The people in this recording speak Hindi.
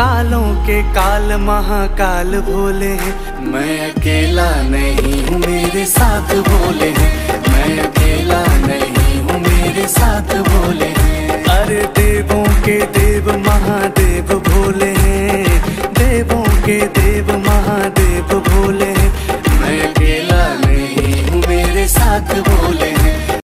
कालों के काल, महाकाल भोले हैं। मैं अकेला नहीं हूँ, मेरे साथ भोले हैं। मैं अकेला नहीं हूँ, मेरे साथ भोले अरे देवों के देव, महादेव भोले हैं। देवों के देव, महादेव भोले मैं अकेला नहीं हूँ, मेरे साथ भोले